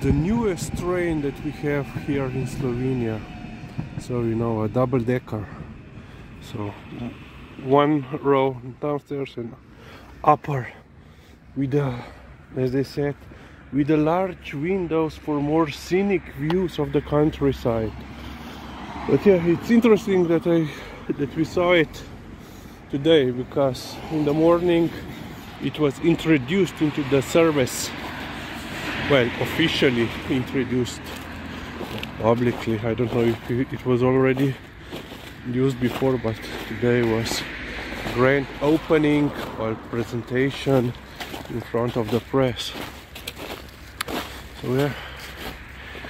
the newest train that we have here in Slovenia. So you know a double decker. So one row downstairs and upper with the as they said with the large windows for more scenic views of the countryside. But yeah, it's interesting that I that we saw it today because in the morning it was introduced into the service well officially introduced publicly. I don't know if it was already used before but today was grand opening or presentation in front of the press. So yeah.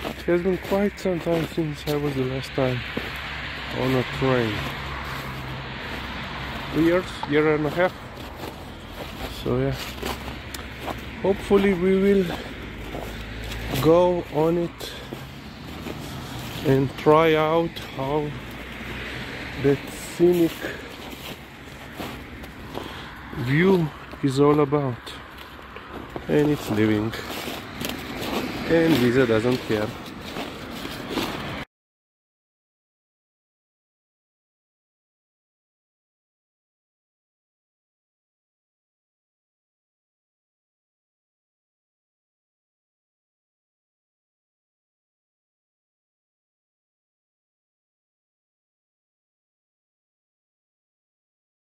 It has been quite some time since i was the last time on a train. Two years year and a half. So yeah. Hopefully we will go on it and try out how that scenic view is all about. And it's living. And Liza doesn't care